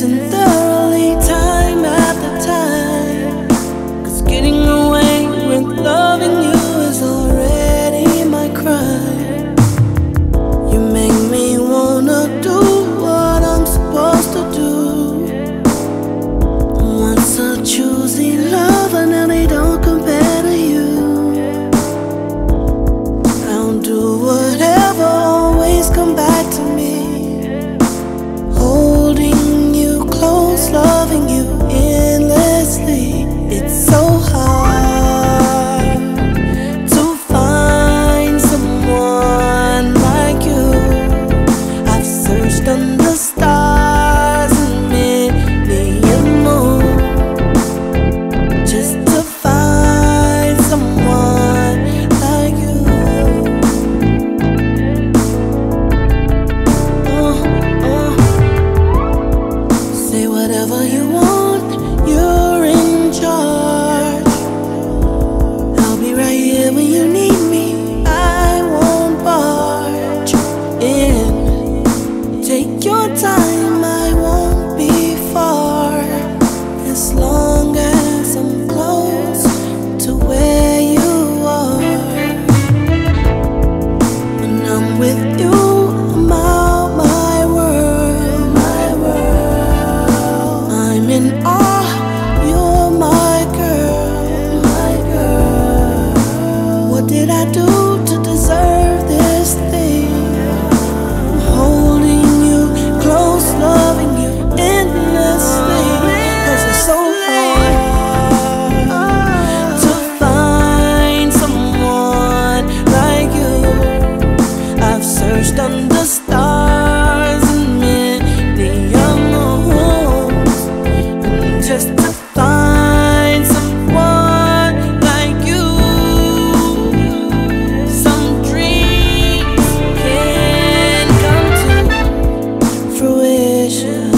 Isn't you want, you're in charge. did I do to deserve this thing? I'm holding you close, loving you endlessly. Cause it's so hard to find someone like you. I've searched under stars. 是